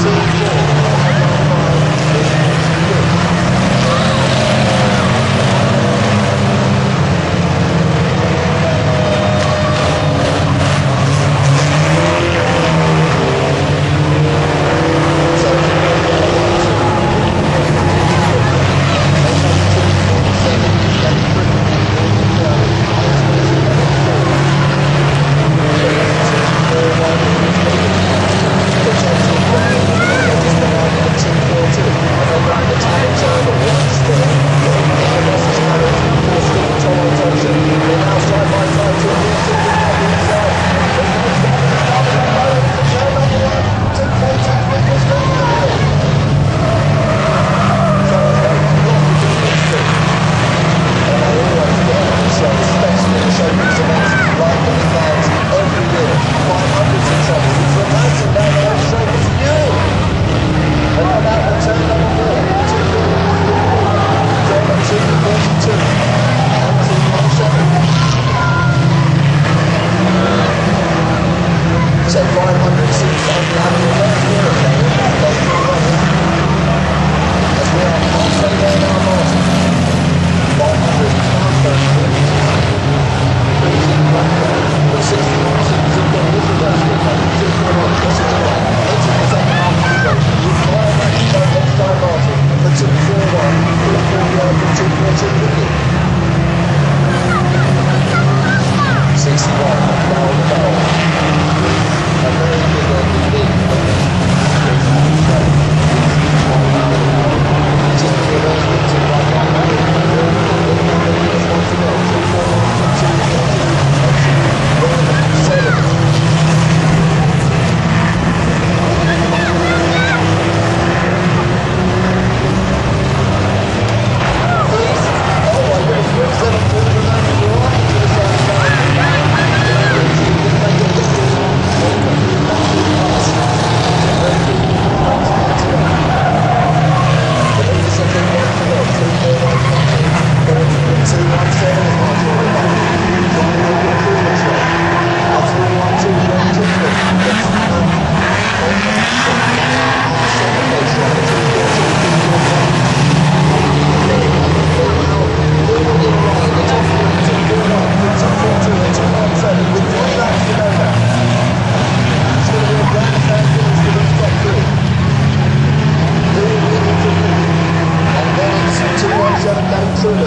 Two, four. said 500 seats on the Avenue